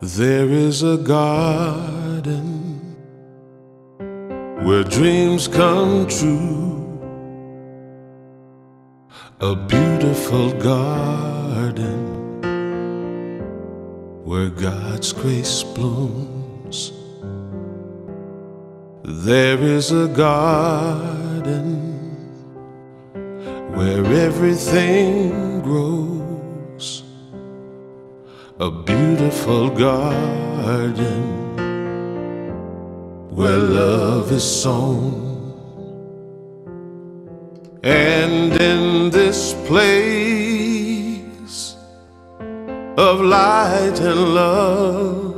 There is a garden where dreams come true. A beautiful garden where God's grace blooms. There is a garden where everything grows. A beautiful garden where love is sown. And in this place of light and love,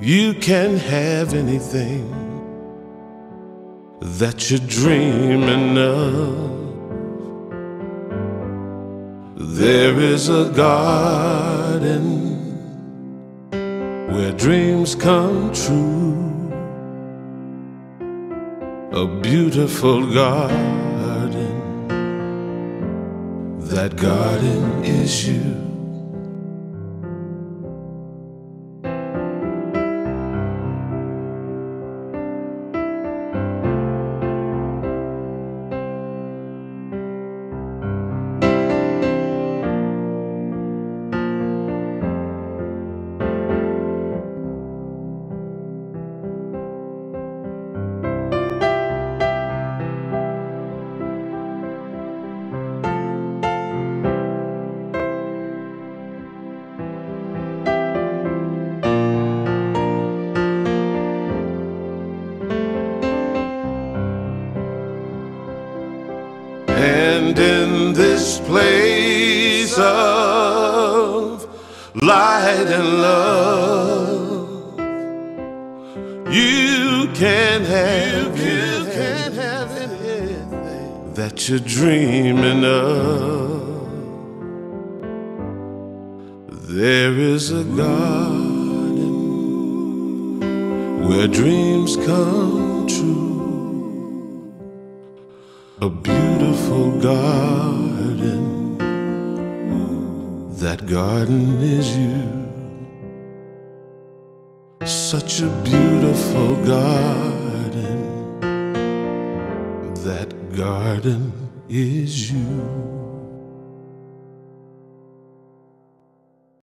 you can have anything that you're dreaming of. There is a garden where dreams come true. A beautiful garden. That garden is you. And in this place of light and love, you can have, you can have anything that you're dreaming of. There is a garden where dreams come A beautiful garden. That garden is you. Such a beautiful garden. That garden is you.